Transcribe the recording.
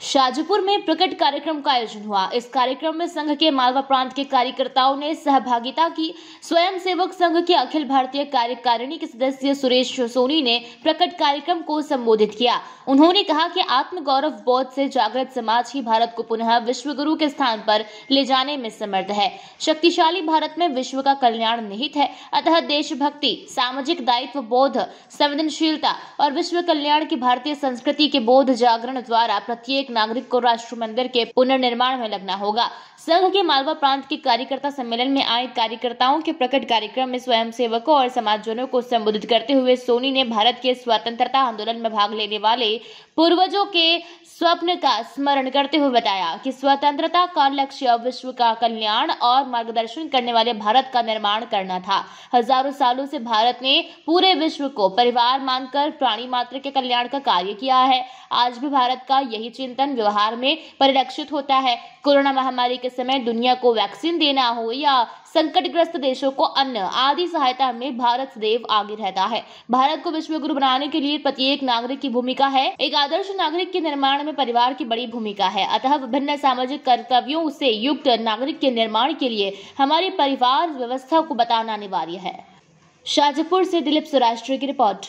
शाहजपुर में प्रकट कार्यक्रम का आयोजन हुआ। इस कार्यक्रम में संघ के मालवा प्रांत के कार्यकर्ताओं ने सहभागिता की। स्वयं सेवक संघ के अखिल भारतीय कार्यकारिणी के सदस्य सुरेश सोनी ने प्रकट कार्यक्रम को संबोधित किया। उन्होंने कहा कि आत्म गौरव बोध से जागृत समाज ही भारत को पुनः विश्व गुरु के स्थान पर ले जाने में समर्थ है। शक्तिशाली भारत में विश्व का कल्याण निहित है। अतः देशभक्ति, सामाजिक दायित्व, बोध, संवेदनशीलता और विश्व कल्याण की भारतीय संस्कृति के बोध जागरण द्वारा प्रत्येक प्रत्येक नागरिक को राष्ट्र मंदिर के पुनर्निर्माण में लगना होगा। संघ के मालवा प्रांत के कार्यकर्ता सम्मेलन में आए कार्यकर्ताओं के प्रकट कार्यक्रम में स्वयं सेवकों और समाजजनों को संबोधित करते हुए सोनी ने भारत के स्वतंत्रता आंदोलन में भाग लेने वाले पूर्वजों के स्वप्न का स्मरण करते हुए बताया कि स्वतंत्रता का लक्ष्य विश्व का कल्याण और मार्गदर्शन करने वाले भारत का निर्माण करना था। हज़ारों सालों से भारत ने पूरे विश्व को परिवार मानकर प्राणी मात्र के कल्याण का कार्य किया है। आज भी भारत का यही चिंतन व्यवहार में परिलक्षित होता है। कोरोना महामारी के समय दुनिया को वैक्सीन देना हो या संकटग्रस्त देशों को अन्न आदि सहायता में भारत सदैव आगे रहता है। भारत को विश्व गुरु बनाने के लिए प्रत्येक नागरिक की भूमिका है। एक आदर्श नागरिक के निर्माण में परिवार की बड़ी भूमिका है। अतः विभिन्न सामाजिक कर्तव्यों से युक्त नागरिक के निर्माण के लिए हमारी परिवार व्यवस्था को बताना अनिवार्य है। शाहजपुर से दिलीप सुराष्ट्र की रिपोर्ट।